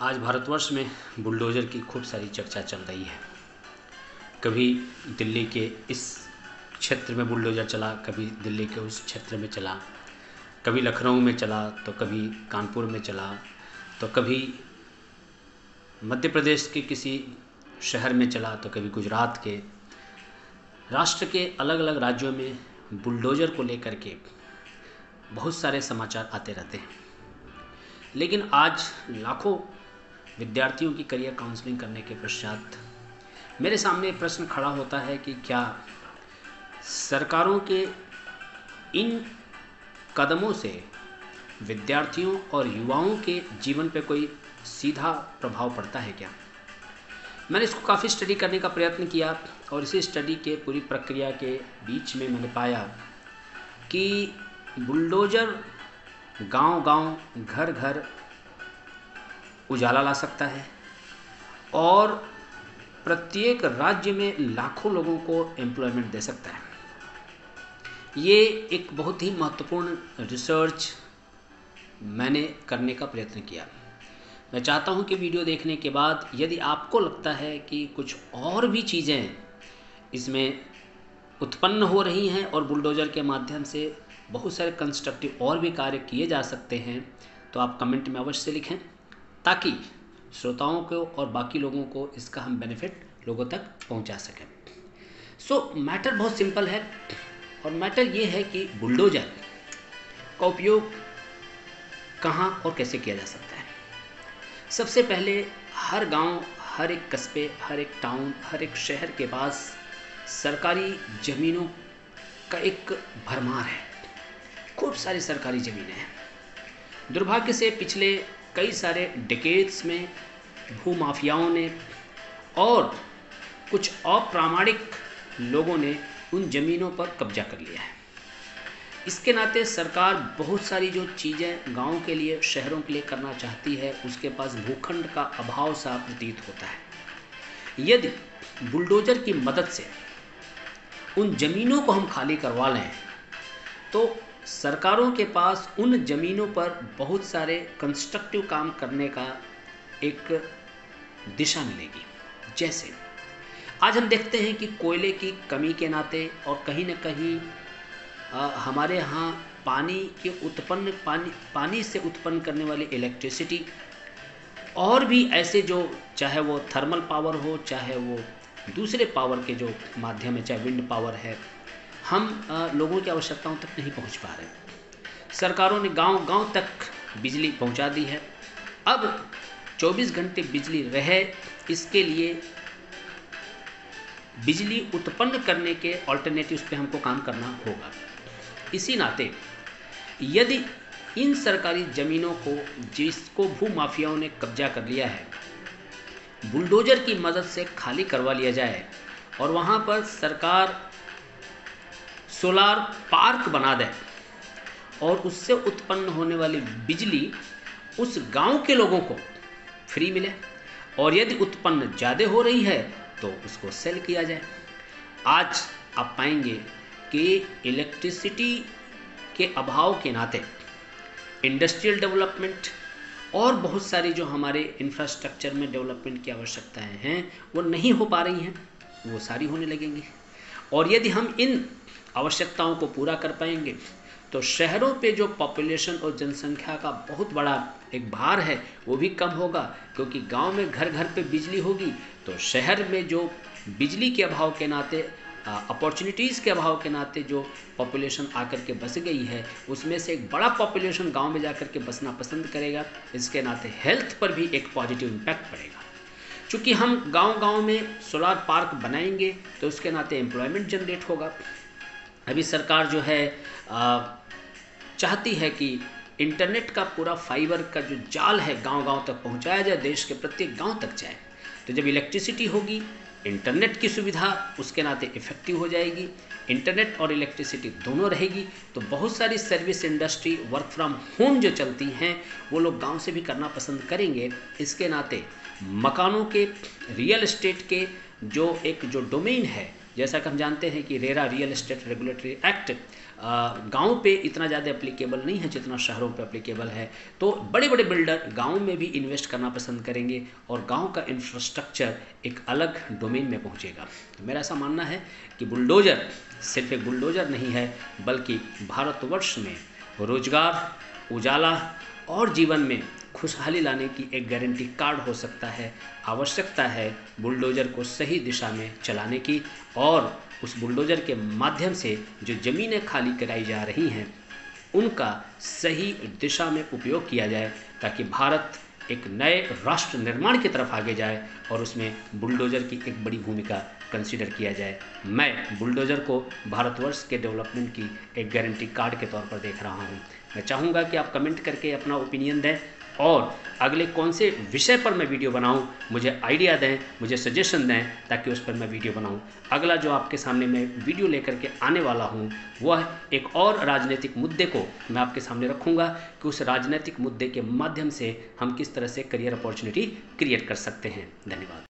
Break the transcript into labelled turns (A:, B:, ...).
A: आज भारतवर्ष में बुलडोज़र की खूब सारी चर्चा चल रही है। कभी दिल्ली के इस क्षेत्र में बुलडोज़र चला, कभी दिल्ली के उस क्षेत्र में चला, कभी लखनऊ में चला तो कभी कानपुर में चला तो कभी मध्य प्रदेश के किसी शहर में चला तो कभी गुजरात के। राष्ट्र के अलग अलग राज्यों में बुलडोज़र को लेकर के बहुत सारे समाचार आते रहते हैं। लेकिन आज लाखों विद्यार्थियों की करियर काउंसलिंग करने के पश्चात मेरे सामने प्रश्न खड़ा होता है कि क्या सरकारों के इन कदमों से विद्यार्थियों और युवाओं के जीवन पर कोई सीधा प्रभाव पड़ता है क्या? मैंने इसको काफ़ी स्टडी करने का प्रयत्न किया और इसी स्टडी के पूरी प्रक्रिया के बीच में मैंने पाया कि बुलडोज़र गांव-गांव, घर-घर उजाला ला सकता है। और प्रत्येक राज्य में लाखों लोगों को एम्प्लॉयमेंट दे सकता है। ये एक बहुत ही महत्वपूर्ण रिसर्च मैंने करने का प्रयत्न किया। मैं चाहता हूँ कि वीडियो देखने के बाद यदि आपको लगता है कि कुछ और भी चीज़ें इसमें उत्पन्न हो रही हैं और बुलडोज़र के माध्यम से बहुत सारे कंस्ट्रक्टिव और भी कार्य किए जा सकते हैं तो आप कमेंट में अवश्य लिखें। ताकि श्रोताओं को और बाकी लोगों को इसका हम बेनिफिट लोगों तक पहुँचा सकें। सो मैटर बहुत सिंपल है और मैटर ये है कि बुलडोजर का उपयोग कहाँ और कैसे किया जा सकता है। सबसे पहले हर गाँव, हर एक कस्बे हर एक टाउन हर एक शहर के पास सरकारी ज़मीनों का एक भरमार है। खूब सारी सरकारी ज़मीनें हैं। दुर्भाग्य से पिछले कई सारे डिकेट्स में भूमाफियाओं ने और कुछ अप्रामाणिक लोगों ने उन ज़मीनों पर कब्जा कर लिया है। इसके नाते सरकार बहुत सारी जो चीज़ें गाँव के लिए, शहरों के लिए करना चाहती है, उसके पास भूखंड का अभाव सा प्रतीत होता है। यदि बुलडोजर की मदद से उन ज़मीनों को हम खाली करवा लें तो सरकारों के पास उन ज़मीनों पर बहुत सारे कंस्ट्रक्टिव काम करने का एक दिशा मिलेगी। जैसे, आज हम देखते हैं कि कोयले की कमी के नाते और कहीं ना कहीं हमारे यहाँ पानी के उत्पन्न, पानी पानी से उत्पन्न करने वाली इलेक्ट्रिसिटी और भी ऐसे जो, चाहे वो थर्मल पावर हो, चाहे वो दूसरे पावर के जो माध्यम है, चाहे विंड पावर है हम लोगों की आवश्यकताओं तक नहीं पहुँच पा रहे। सरकारों ने गांव-गांव तक बिजली पहुँचा दी है। अब 24 घंटे बिजली रहे, इसके लिए बिजली उत्पन्न करने के ऑल्टरनेटिव्स पे हमको काम करना होगा। इसी नाते, यदि इन सरकारी ज़मीनों को, जिसको भू माफियाओं ने कब्जा कर लिया है, बुलडोजर की मदद से खाली करवा लिया जाए और वहाँ पर सरकार सोलार पार्क बना दें और उससे उत्पन्न होने वाली बिजली उस गाँव के लोगों को फ्री मिले। और यदि उत्पन्न ज़्यादा हो रही है तो उसको सेल किया जाए। आज आप पाएँगे कि इलेक्ट्रिसिटी के अभाव के नाते इंडस्ट्रियल डेवलपमेंट और बहुत सारी जो हमारे इंफ्रास्ट्रक्चर में डेवलपमेंट की आवश्यकताएँ हैं, वो नहीं हो पा रही हैं, वो सारी होने लगेंगी। और यदि हम इन आवश्यकताओं को पूरा कर पाएँगे। तो शहरों पे जो पॉपुलेशन और जनसंख्या का बहुत बड़ा एक भार है, वो भी कम होगा, क्योंकि गाँव में घर घर पे बिजली होगी तो शहर में जो बिजली के अभाव के नाते अपॉर्चुनिटीज़ के अभाव के नाते जो पॉपुलेशन आकर के बस गई है, उसमें से एक बड़ा पॉपुलेशन गाँव में जाकर के बसना पसंद करेगा, इसके नाते हेल्थ पर भी एक पॉजिटिव इम्पैक्ट पड़ेगा। चूँकि हम गांव-गांव में सोलार पार्क बनाएँगे तो उसके नाते एम्प्लॉयमेंट जनरेट होगा। अभी सरकार जो है चाहती है कि इंटरनेट का पूरा फाइबर का जो जाल है गांव-गांव तक पहुँचाया जाए, देश के प्रत्येक गाँव तक जाए। तो जब इलेक्ट्रिसिटी होगी, इंटरनेट की सुविधा उसके नाते इफ़ेक्टिव हो जाएगी, इंटरनेट और इलेक्ट्रिसिटी दोनों रहेगी तो बहुत सारी service industry, work from home जो चलती हैं, वो लोग गाँव से भी करना पसंद करेंगे। इसके नाते मकानों के, रियल इस्टेट के जो एक जो डोमेन है जैसा कि हम जानते हैं कि RERA real estate regulatory act गाँव पे इतना ज़्यादा एप्लीकेबल नहीं है जितना शहरों पे एप्लीकेबल है। तो बड़े बड़े बिल्डर गाँव में भी इन्वेस्ट करना पसंद करेंगे और गाँव का इंफ्रास्ट्रक्चर एक अलग डोमेन में पहुंचेगा। तो मेरा ऐसा मानना है कि बुलडोजर सिर्फ़ एक बुलडोजर नहीं है, बल्कि भारतवर्ष में रोज़गार, उजाला और जीवन में खुशहाली लाने की एक गारंटी कार्ड हो सकता है। आवश्यकता है बुलडोज़र को सही दिशा में चलाने की और उस बुलडोज़र के माध्यम से जो ज़मीनें खाली कराई जा रही हैं, उनका सही दिशा में उपयोग किया जाए ताकि भारत एक नए राष्ट्र निर्माण की तरफ़ आगे जाए और उसमें बुलडोज़र की एक बड़ी भूमिका कंसिडर किया जाए। मैं बुलडोज़र को भारतवर्ष के डेवलपमेंट की एक गारंटी कार्ड के तौर पर देख रहा हूँ। मैं चाहूँगा कि आप कमेंट करके अपना ओपिनियन दें। और अगले कौन से विषय पर मैं वीडियो बनाऊँ, मुझे आइडिया दें, मुझे सजेशन दें, ताकि उस पर मैं वीडियो बनाऊँ। अगला जो आपके सामने मैं वीडियो लेकर के आने वाला हूँ, वह एक और राजनीतिक मुद्दे को मैं आपके सामने रखूँगा कि उस राजनीतिक मुद्दे के माध्यम से हम किस तरह से करियर अपॉर्चुनिटी क्रिएट कर सकते हैं। धन्यवाद।